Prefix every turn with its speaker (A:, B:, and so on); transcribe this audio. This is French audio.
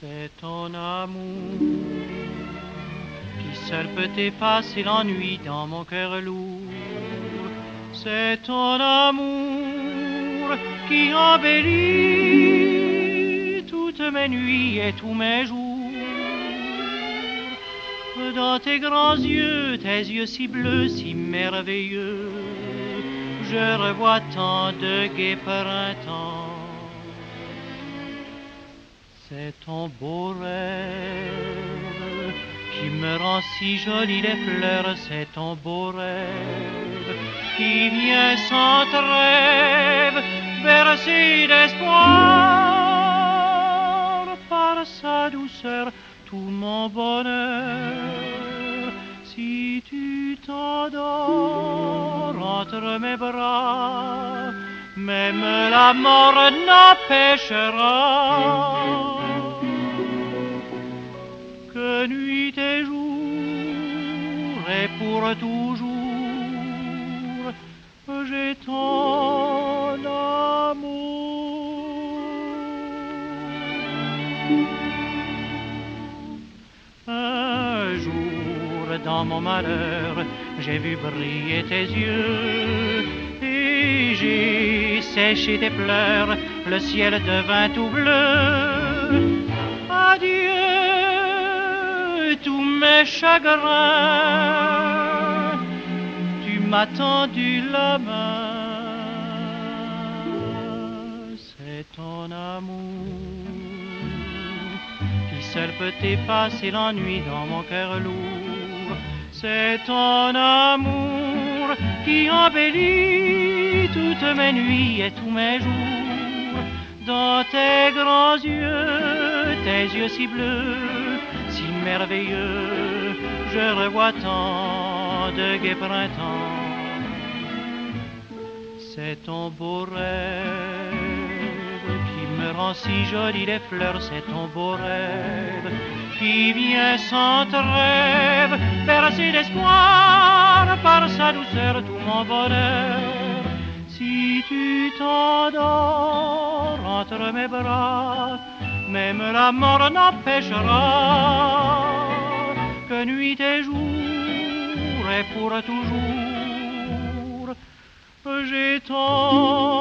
A: C'est ton amour qui seul peut effacer l'ennui dans mon cœur lourd. C'est ton amour qui embellit toutes mes nuits et tous mes jours. Dans tes grands yeux, tes yeux si bleus, si merveilleux, je revois tant de gai printemps. C'est ton beau rêve qui me rend si jolie les fleurs, c'est ton beau rêve qui vient sans trêve bercer d'espoir par sa douceur tout mon bonheur. Si tu t'endors entre mes bras, même la mort n'empêchera que nuit et jour et pour toujours j'ai ton amour. Un jour dans mon malheur, j'ai vu briller tes yeux séché tes pleurs, le ciel devint tout bleu. Adieu, tous mes chagrins, tu m'as tendu la main, c'est ton amour qui seul peut effacer l'ennui dans mon cœur lourd. C'est ton amour qui embellit toutes mes nuits et tous mes jours. Dans tes grands yeux, tes yeux si bleus, si merveilleux, je revois tant de gai printemps. C'est ton beau rêve qui me rend si jolie les fleurs, c'est ton beau rêve qui vient sans trêve bercer d'espoir par sa douceur tout mon bonheur. Si tu t'endors entre mes bras, même la mort n'empêchera que nuit et jour et pour toujours j'ai ton